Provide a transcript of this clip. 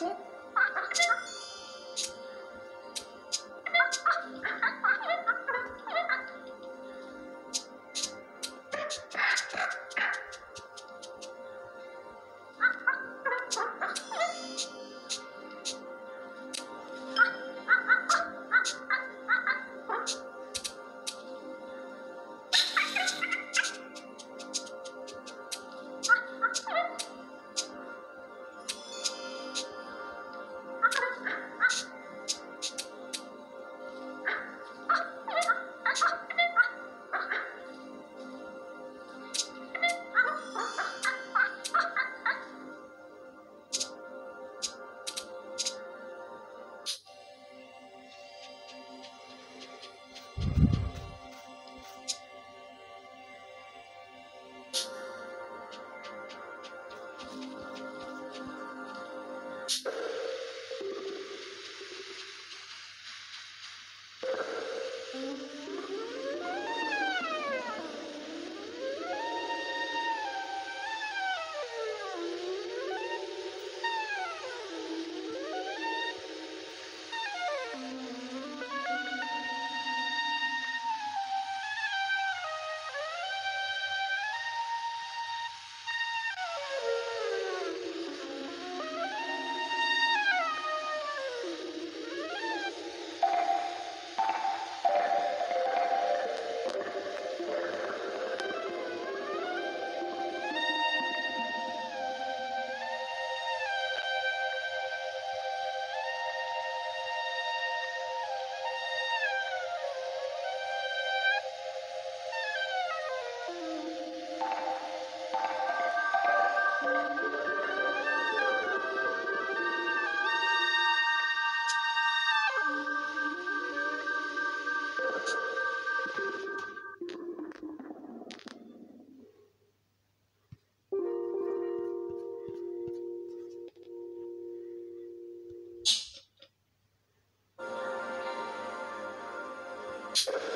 Música Thanks.